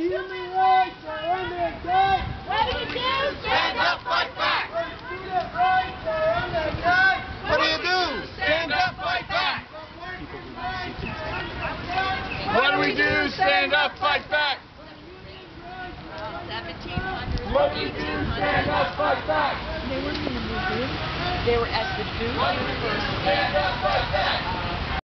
human rights are under attack. What do you do? Stand up, fight back. When student rights are under attack. What do you do? Stand up, fight back. What do we do? Stand up, fight back. What do you do? Stand up, fight back. They were in the movie. They were at the Duke University.